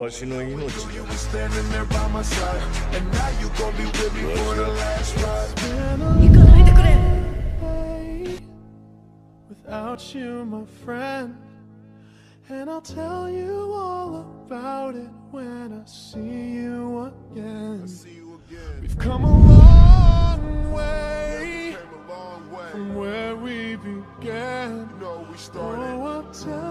わしの命 You were standing there by my side, and now you gon' be with me for the last ride. without you, my friend. And I'll tell you all about it when I see you again. We've come a long way from where we began. We started. Oh, I'll tell